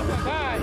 I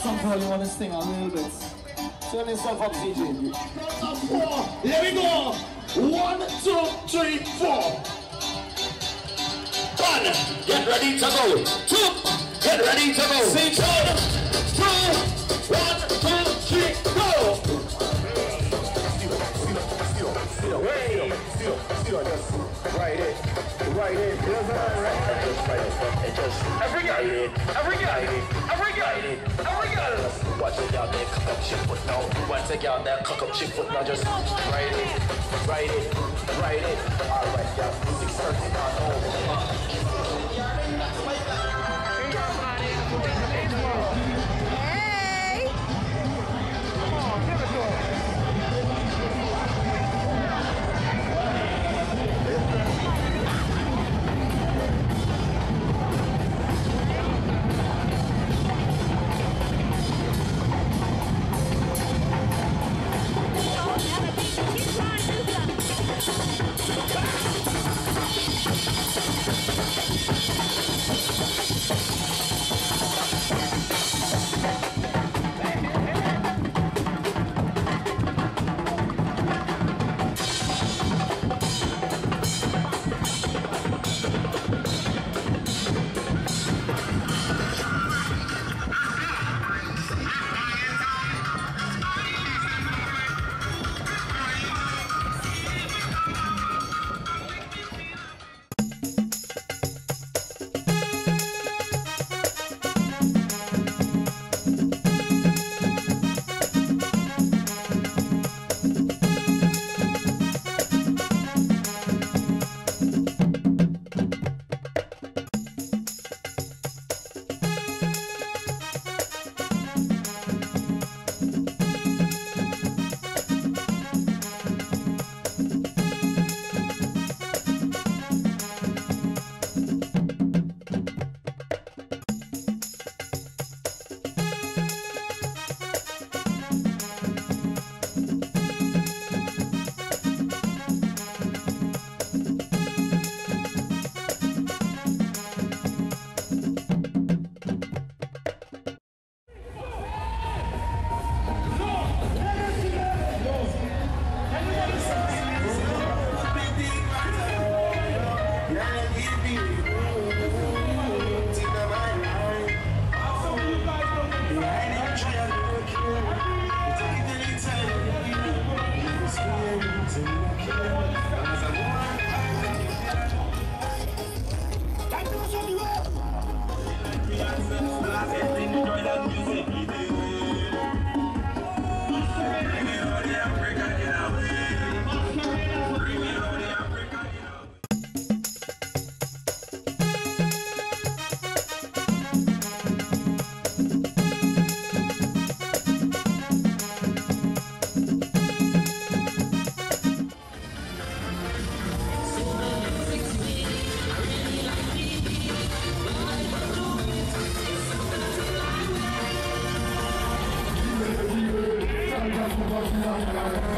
Some girl you wanna sing a little bit. Turn yourself up, DJ. Here we go. One, two, three, four. One, get ready to go. Two, get ready to go. Sing one, Every guy, every guy, every guy, every guy. Watch a girl that cock up she foot now. Watch a girl that cock up she foot now. Just ride it, ride it, ride it. Alright, yeah. Six thirty now. Hey! What